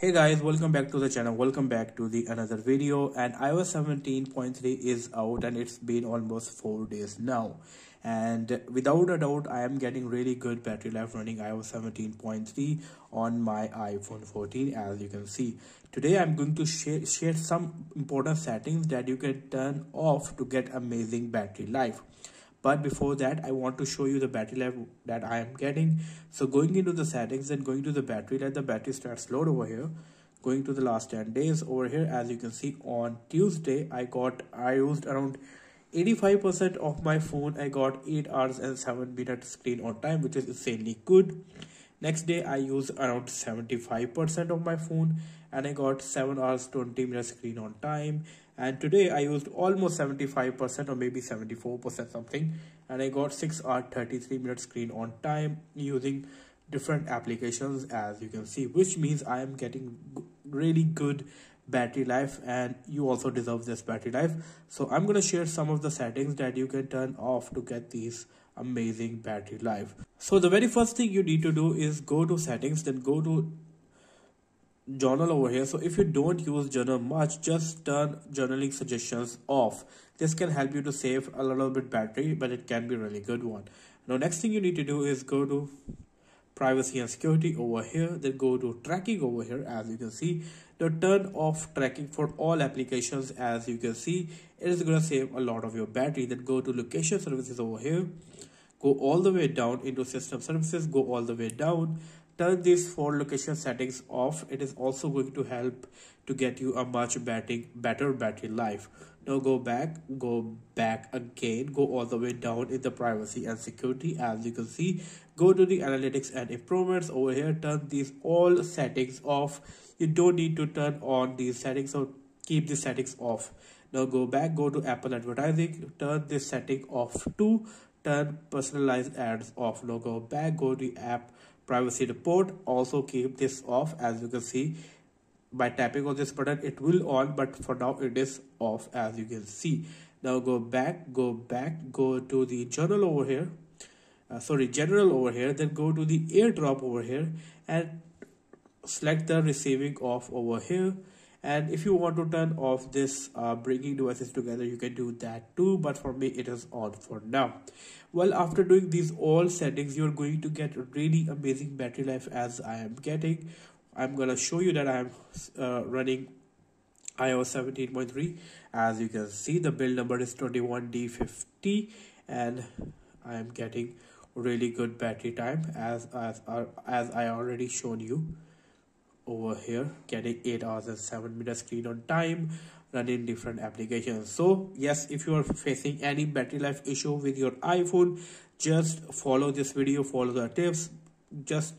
hey guys welcome back to the channel. Welcome back to the another video. And ios 17.3 is out and it's been almost four days now. And without a doubt i am getting really good battery life running ios 17.3 on my iphone 14 as you can see. Today i'm going to share, share some important settings that you can turn off to get amazing battery life but before that i want to show you the battery life that i am getting. So going into the settings and going to the battery let the battery starts load over here. Going to the last 10 days over here as you can see on tuesday i got i used around 85% of my phone. I got 8 hours and 7 minutes screen on time which is insanely good. Next day I used around 75% of my phone and I got 7 hours 20 minutes screen on time and today I used almost 75% or maybe 74% something. And I got 6 hour 33 minute screen on time using different applications as you can see which means I am getting really good battery life and you also deserve this battery life. So i'm going to share some of the settings that you can turn off to get these amazing battery life. So the very first thing you need to do is go to settings then go to journal over here. So if you don't use journal much just turn journaling suggestions off. This can help you to save a little bit battery but it can be really good one. Now next thing you need to do is go to privacy and security over here then go to tracking over here as you can see. The turn off tracking for all applications as you can see. It is going to save a lot of your battery. Then go to location services over here. Go all the way down into system services. Go all the way down turn these four location settings off it is also going to help to get you a much batting, better battery life. Now go back go back again go all the way down in the privacy and security. As you can see go to the analytics and improvements over here turn these all settings off. You don't need to turn on these settings so keep the settings off. Now go back go to apple advertising turn this setting off to turn personalized ads off now go back go to app privacy report. Also keep this off. As you can see by tapping on this button it will on but for now it is off as you can see. Now go back go back go to the journal over here. Uh, sorry general over here then go to the airdrop over here and select the receiving off over here and if you want to turn off this uh, bringing devices together you can do that too but for me it is on for now. Well after doing these all settings you're going to get really amazing battery life as i am getting. I'm gonna show you that i'm uh, running ios 17.3 as you can see the build number is 21d50 and i am getting really good battery time as as uh, as i already shown you over here getting 8 hours and 7 minutes screen on time running different applications. So yes if you are facing any battery life issue with your iphone just follow this video follow the tips. Just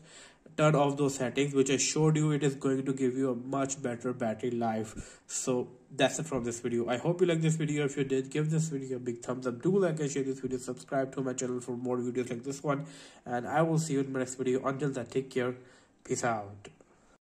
turn off those settings which i showed you. It is going to give you a much better battery life. So that's it from this video. I hope you like this video. If you did give this video a big thumbs up. Do like and share this video. Subscribe to my channel for more videos like this one. And i will see you in my next video. Until then take care. Peace out